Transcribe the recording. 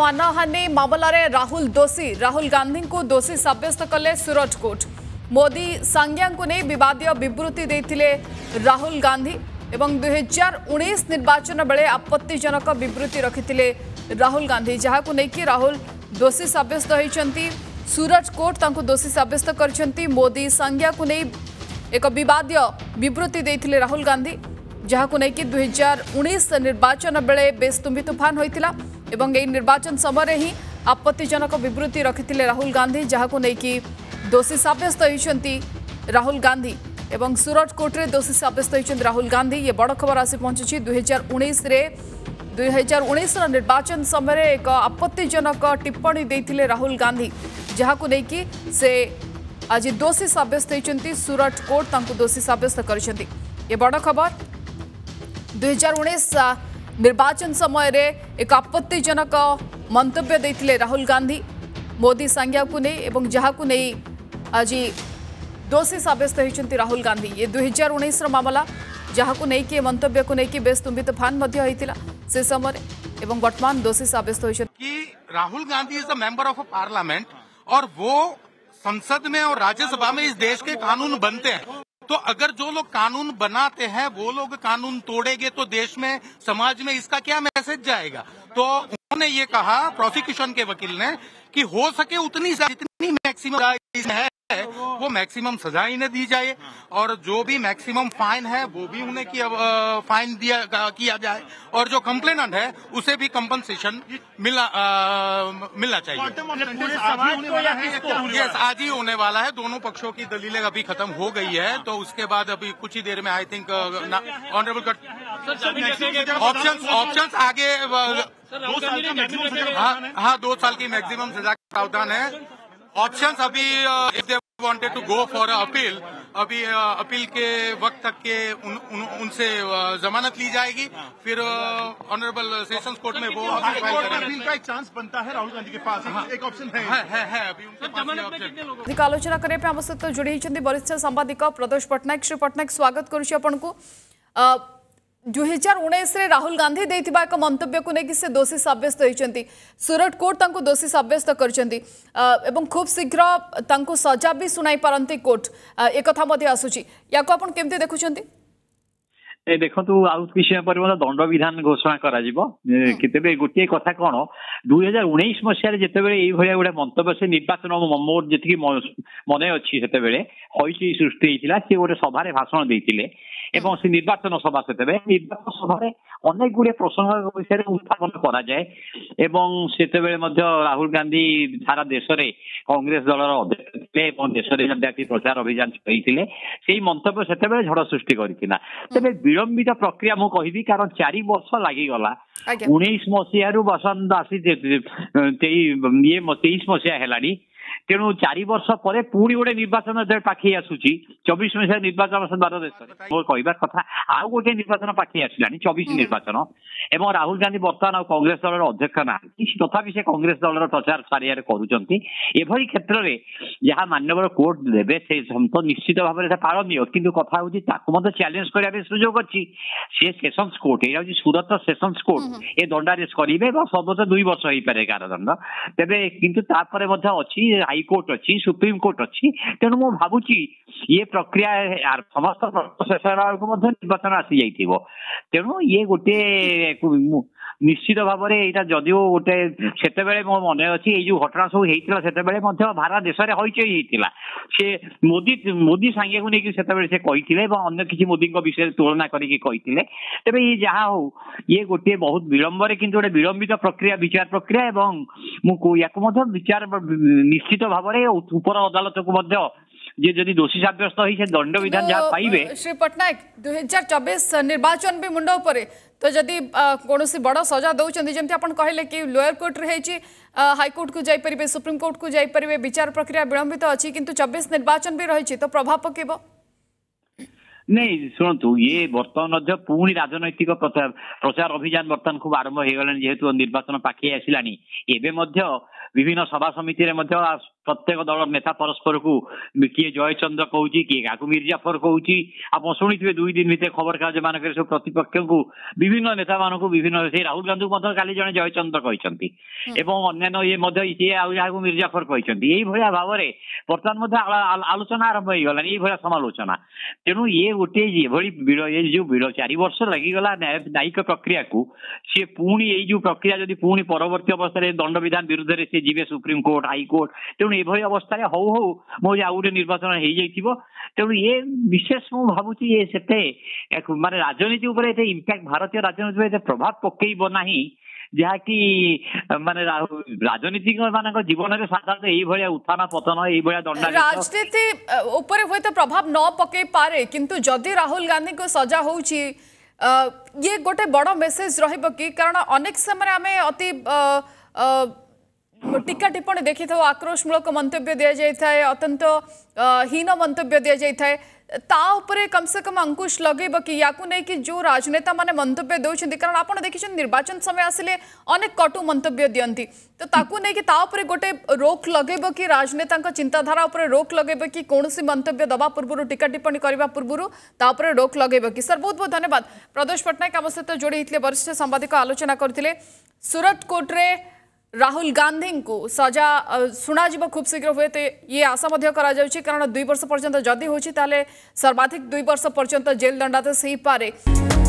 मानहानी मामलें राहुल दोषी राहुल गांधी को दोषी सब्यस्त कले सुरटकोर्ट मोदी संज्ञा को नहीं बदय बृत्ति राहुल गांधी एवं दुईहजार उन्नीस निर्वाचन बेले आपत्तिजनक बृत्ति रखी थे राहुल गांधी जहाँ को नहीं राहुल दोषी सब्यस्त होती सुरटकोर्ट ताकू दोषी सब्यस्त करोदी मोदी संज्ञा को नहीं एक बदय बृत्ति राहुल गांधी जहाक नहीं दुईहजार उन्नीस निर्वाचन बेले बे तुम्बी तुफान होता निर्वाचन समय ही आपत्तिजनक बृत्ति रखि राहुल गांधी जहाँ को लेकिन दोषी सब्यस्त होती राहुल गांधी एवं सूरत में दोषी सब्यस्त होती राहुल गांधी ये बड़ खबर आसी पहुंची दुई हजार उन्नीस दुई हजार उन्नीस निर्वाचन समय एक आपत्तिजनक टिप्पणी देते राहुल गांधी जहाँ को लेकिन से आज दोषी सब्यस्त होती सूरत कोर्ट तुम दोषी सब्यस्त कर दुई हजार उन्नीस निर्वाचन समय रे एक आपत्तिजनक मंतव्य देते राहुल गांधी मोदी संज्ञा को नहीं जहाक नहीं आज दोषी सब्यस्त होती राहुल गांधी ये दुई हजार उन्नीस मामला जहाक नहीं कि मंतव्य को लेकिन बेस तुम्बित फान से समय वर्तमान दोषी सब्यस्त हो Rahul Gandhi is a member of parliament और वो संसद में और राज्यसभा में इस देश के कानून बनते हैं तो अगर जो लोग कानून बनाते हैं वो लोग कानून तोड़ेंगे तो देश में समाज में इसका क्या मैसेज जाएगा तो उन्होंने ये कहा प्रोसिक्यूशन के वकील ने कि हो सके उतनी जितनी मैक्सिमम है है हाँ, वो मैक्सिमम सजा इन्हें दी जाए और जो भी मैक्सिमम फाइन है वो भी उन्हें किया, फाइन दिया किया जाए और जो कम्प्लेन है उसे भी कम्पनसेशन मिला आ, मिलना चाहिए ये आज ही होने वाला है दोनों पक्षों की दलीलें अभी खत्म हो गई है तो उसके बाद अभी कुछ ही देर में I think honourable cut option option आगे हाँ, हाँ दो साल की मैक्सिमम सजा का प्रावधान है ऑप्शन अभी if they wanted to go for appeal अभी अपील के वक्त तक के उन, उन, उनसे जमानत ली जाएगी फिर ऑनरेबल सेशन कोर्ट में वो अपील का एक चांस बनता है राहुल गांधी के पास हाँ, एक ऑप्शन है अधिक आलोचना करने आम सहित जोड़ी वरिष्ठ सांबादिक प्रदोष पट्टनायक श्री पट्टनायक स्वागत करुच्छ आपको दुईहजार उन्नीस राहुल गांधी देता एक मंतव्य को लेकिन से दोषी सब्यस्त होती सुरट कोर्ट तक दोषी सब्यस्त कर खूब शीघ्र सजा भी शुणाई पारती कोर्ट एक आसूची या कमी देखुंट ଦେଖନ୍ତୁ ଆଉ କିଛି ସମୟ ପରେ ମଧ୍ୟ ଦଣ୍ଡ ବିଧାନ ଘୋଷଣା କରାଯିବ ତେବେ ଗୋଟିଏ କଥା କ'ଣ ଦୁଇ ହଜାର ଉଣେଇଶ ମସିହାରେ ଯେତେବେଳେ ଏଇଭଳିଆ ଗୋଟେ ମନ୍ତବ୍ୟ ସେ ନିର୍ବାଚନ ମୋର ଯେତିକି ମନେ ଅଛି ସେତେବେଳେ ହଇଚି ସୃଷ୍ଟି ହେଇଥିଲା ସେ ଗୋଟେ ସଭାରେ ଭାଷଣ ଦେଇଥିଲେ এবং সেই নির্বাচন সভা সেতেବେଳେ নির্বাচନ ସଭାରେ ଅନେକ ଗୁଡ଼ିଏ ପ୍ରସଙ୍ଗ ବିଷୟରେ ଉତ୍ଥାପନ କରାଯାଏ ଏବଂ ସେତେବେଳେ ମଧ୍ୟ ରାହୁଲ ଗାନ୍ଧୀ ସାରା ଦେଶରେ କଂଗ୍ରେସ ଦଳର ଅଧ୍ୟକ୍ଷ ଥିଲେ ଏବଂ ଦେଶରେ ବ୍ୟାପୀ ପ୍ରଚାର ଅଭିଯାନ ଚଳାଇଥିଲେ ସେଇ ମନ୍ତବ୍ୟ ସେତେବେଳେ ଝଡ଼ ସୃଷ୍ଟି କରିଥିଲା ତେବେ ବିଳମ୍ବିତ ପ୍ରକ୍ରିୟା ମୁଁ କହିବି କାରଣ ଚାରି ବର୍ଷ ଲାଗିଗଲା ଉଣେଇଶ ମସିହାରୁ ବସନ୍ତ ଆସି ତେଇଶ ମସିହା ହେଲାଣି ତେଣୁ ଚାରି ବର୍ଷ ପରେ ପୁଣି ଗୋଟେ ନିର୍ବାଚନ ଯେତେବେଳେ ପାଖେଇ ଆସୁଛି ଚବିଶ ମସିହା ନିର୍ବାଚନ ବାର ଦେଶରେ ମୋର କହିବା କଥା ଆଉ ଗୋଟେ ନିର୍ବାଚନ ପାଖେଇ ଆସିଲାଣି ଚବିଶ ନିର୍ବାଚନ ଏବଂ ରାହୁଲ ଗାନ୍ଧୀ ବର୍ତ୍ତମାନ ଆଉ କଂଗ୍ରେସ ଦଳର ଅଧ୍ୟକ୍ଷ ନାହାନ୍ତି ତଥାପି ସେ କଂଗ୍ରେସ ଦଳର ପ୍ରଚାର ଚାରିଆଡ଼େ କରୁଛନ୍ତି ଏଭଳି କ୍ଷେତ୍ରରେ ଯାହା ମାନ୍ୟବର କୋର୍ଟ ଦେବେ ସେ ତ ନିଶ୍ଚିତ ଭାବରେ ସେ ପାଳନୀୟ କିନ୍ତୁ କଥା ହେଉଛି ତାକୁ ମଧ୍ୟ ଚ୍ୟାଲେଞ୍ଜ କରିବା ପାଇଁ ସୁଯୋଗ ଅଛି ସେ ସେସନ୍ସ କୋର୍ଟ ଏଇଟା ହେଉଛି ସୁରତ ସେସନ୍ସ କୋର୍ଟ ଏ ଦଣ୍ଡାଦେଶ କରିବେ ଏବଂ ସର୍ବୋଚ୍ଚ ଦୁଇ ବର୍ଷ ହେଇପାରେ କାରାଦଣ୍ଡ ତେବେ କିନ୍ତୁ ତାପରେ ମଧ୍ୟ ଅଛି ହାଇ ହାଇକୋର୍ଟ ଅଛି ସୁପ୍ରିମକୋର୍ଟ ଅଛି ତେଣୁ ମୁଁ ଭାବୁଛି ଇଏ ପ୍ରକ୍ରିୟା ସମସ୍ତ ପ୍ରସେସର ବେଳକୁ ମଧ୍ୟ ନିର୍ବାଚନ ଆସିଯାଇଥିବ ତେଣୁ ଇଏ ଗୋଟିଏ ନିଶ୍ଚିତ ଭାବରେ ଏଇଟା ଯଦିଓ ଗୋଟେ ସେତେବେଳେ ମୋ ମନେ ଅଛି ଏଇ ଯୋଉ ଘଟଣା ସବୁ ହେଇଥିଲା ସେତେବେଳେ ମଧ୍ୟ ଭାରତ ଦେଶରେ ହଇଚଇ ହେଇଥିଲା ସେ ମୋଦି ମୋଦି ସାଙ୍ଗକୁ ନେଇକି ସେତେବେଳେ ସେ କହିଥିଲେ ଏବଂ ଅନ୍ୟ କିଛି ମୋଦିଙ୍କ ବିଷୟରେ ତୁଳନା କରିକି କହିଥିଲେ ତେବେ ଇଏ ଯାହା ହଉ ଇଏ ଗୋଟିଏ ବହୁତ ବିଳମ୍ବରେ କିନ୍ତୁ ଗୋଟେ ବିଳମ୍ବିତ ପ୍ରକ୍ରିୟା ବିଚାର ପ୍ରକ୍ରିୟା ଏବଂ ମୁଁ ୟାକୁ ମଧ୍ୟ ବିଚାର ନିଶ୍ଚିତ ଭାବରେ ଉପର ଅଦାଲତକୁ ମଧ୍ୟ যে যদি দোষী সাব্যস্ত হই সে দণ্ডবিধান যা পাইবে শ্রী পটনায়ক দুই হাজার চবিশ নির্বাচন বি মুন্ড উপরে তো যদি কোণী বড় সজা দৌঁছেন যেমন আপনার কহিলেন কি লোয়ার কোর্টরে হয়েছি হাইকোর্ট কু যাইপারে সুপ্রিমকোর্ট কু যাইপারে বিচার প্রক্রিয়া বিলম্বিত অছি কিন্তু চবিশ নির্বাচন বি রয়েছে তো প্রভাব পকাইব ନାଇଁ ଶୁଣନ୍ତୁ ଇଏ ବର୍ତ୍ତମାନ ମଧ୍ୟ ପୁଣି প্রচার অভিযান বর্তমান খুব আরম্ভ হয়ে ହେଇଗଲାଣି যেহেতু নির্বাচন পাখি ଆସିଲାଣି এবে ମଧ୍ୟ বিভিন্ন সভা ସମିତିରେ ମଧ୍ୟ ପ୍ରତ୍ୟେକ ଦଳ ନେତା ପରସ୍ପରକୁ କିଏ ଜୟଚନ୍ଦ୍ର କହୁଛି କିଏ କାହାକୁ ମିର୍ଜାଫର କହୁଛି ଆପଣ ଶୁଣିଥିବେ ଦୁଇ ଦିନ ଭିତରେ ଖବରକାଗଜ ମାନଙ୍କରେ ସବୁ ପ୍ରତିପକ୍ଷଙ୍କୁ ବିଭିନ୍ନ ନେତାମାନଙ୍କୁ ବିଭିନ୍ନ ସେ ରାହୁଲ ଗାନ୍ଧୀଙ୍କୁ ମଧ୍ୟ କାଲି ଜଣେ ଜୟଚନ୍ଦ୍ର କହିଛନ୍ତି ଏବଂ ଅନ୍ୟାନ୍ୟ ଇଏ ମଧ୍ୟ ସିଏ ଆଉ ଯାହାକୁ ମିର୍ଜାଫର କହିଛନ୍ତି ଏଇଭଳିଆ ଭାବରେ ବର୍ତ୍ତମାନ ମଧ୍ୟ ଆଲୋଚନା ଆରମ୍ଭ ହେଇଗଲାଣି ଏଇଭଳିଆ ସମାଲୋଚନା ତେଣୁ ଇଏ ଗୋଟିଏ ଏଭଳି ଏ ଯୋଉ ବିଳ ଚାରି ବର୍ଷ ଲାଗିଗଲା ନ୍ୟାୟିକ ପ୍ରକ୍ରିୟାକୁ ସିଏ ପୁଣି ଏଇ ଯୋଉ ପ୍ରକ୍ରିୟା ଯଦି ପୁଣି ପରବର୍ତ୍ତୀ ଅବସ୍ଥାରେ ଦଣ୍ଡବିଧାନ ବିରୁଦ୍ଧରେ ସିଏ ଯିବେ ସୁପ୍ରିମକୋର୍ଟ ହାଇକୋର୍ଟ ତେଣୁ ତେଣୁ ଏଭଳି ଅବସ୍ଥାରେ ହଉ ହଉ ମୋ ଆଉ ଗୋଟେ ନିର୍ବାଚନ ହେଇଯାଇଥିବ ତେଣୁ ଏ ବିଶେଷ ମୁଁ ଭାବୁଛି ଏ ସେତେ ମାନେ ରାଜନୀତି ଉପରେ ଏତେ ଇମ୍ପାକ୍ଟ ଭାରତୀୟ ରାଜନୀତି ଉପରେ ଏତେ ପ୍ରଭାବ ପକେଇବ ନାହିଁ ଯାହାକି ମାନେ ରାଜନୀତିଜ୍ଞ ମାନଙ୍କ ଜୀବନରେ ସାଧାରଣତଃ ଏଇଭଳିଆ ଉତ୍ଥାନ ପତନ ଏଇଭଳିଆ ଦଣ୍ଡା ରାଜନୀତି ଉପରେ ହୁଏତ ପ୍ରଭାବ ନ ପକେଇ ପାରେ କିନ୍ତୁ ଯଦି ରାହୁଲ ଗାନ୍ଧୀଙ୍କୁ ସଜା ହଉଛି ଇଏ ଗୋଟେ ବଡ଼ ମେସେଜ ରହିବ କି କାରଣ ଅନେକ ସମୟରେ ଆମେ ଅତି तो टीका टिप्पणी देखी था तो आक्रोशमूलक मंत्य दि जाए अत्यंत हीन मंत्य दि जाए ता कम से कम अंकुश लगे कि या कि जो राजनेता मैंने मंत्य दौरान कारण आप देखिए निर्वाचन समय आसिले अनेक कटु मंत्य दिखती तो ताकू नहीं ताऊपर गोटे रोक लगे कि राजनेता चिंताधारा उपर रोक लगे कि कौन सी मंत्य दवा पूर्व टीका टिप्पणी करने पूर्व तापर रोक लगे कि सर बहुत बहुत धन्यवाद प्रदोष पट्टनायक आम सहित जोड़ी होते वरिष्ठ सांबादिक आलोचना करते सूरत कोर्टे ରାହୁଲ ଗାନ୍ଧୀଙ୍କୁ ସଜା ଶୁଣାଯିବ ଖୁବ୍ ଶୀଘ୍ର ହୁଏତ ଇଏ ଆଶା ମଧ୍ୟ କରାଯାଉଛି କାରଣ ଦୁଇ ବର୍ଷ ପର୍ଯ୍ୟନ୍ତ ଯଦି ହେଉଛି ତାହେଲେ ସର୍ବାଧିକ ଦୁଇ ବର୍ଷ ପର୍ଯ୍ୟନ୍ତ ଜେଲ୍ ଦଣ୍ଡାଦେଶ ହେଇପାରେ